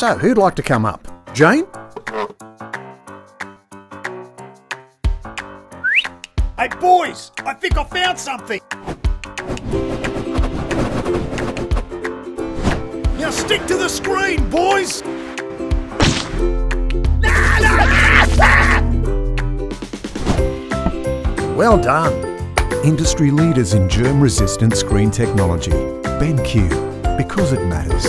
So, who'd like to come up? Jane? Hey boys, I think I found something. Now stick to the screen, boys. Well done. Industry leaders in germ resistant screen technology. BenQ, because it matters.